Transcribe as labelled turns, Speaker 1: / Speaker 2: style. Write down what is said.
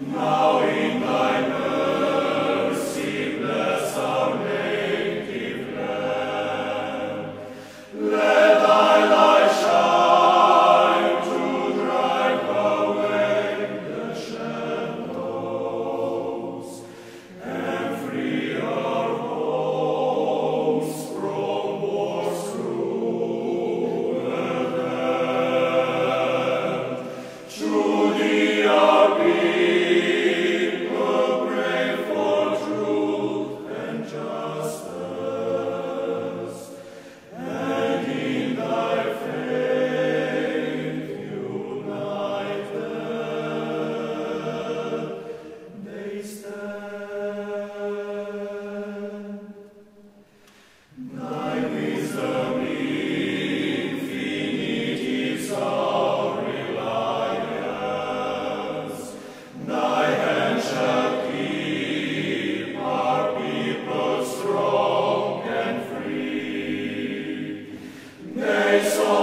Speaker 1: No. Eis o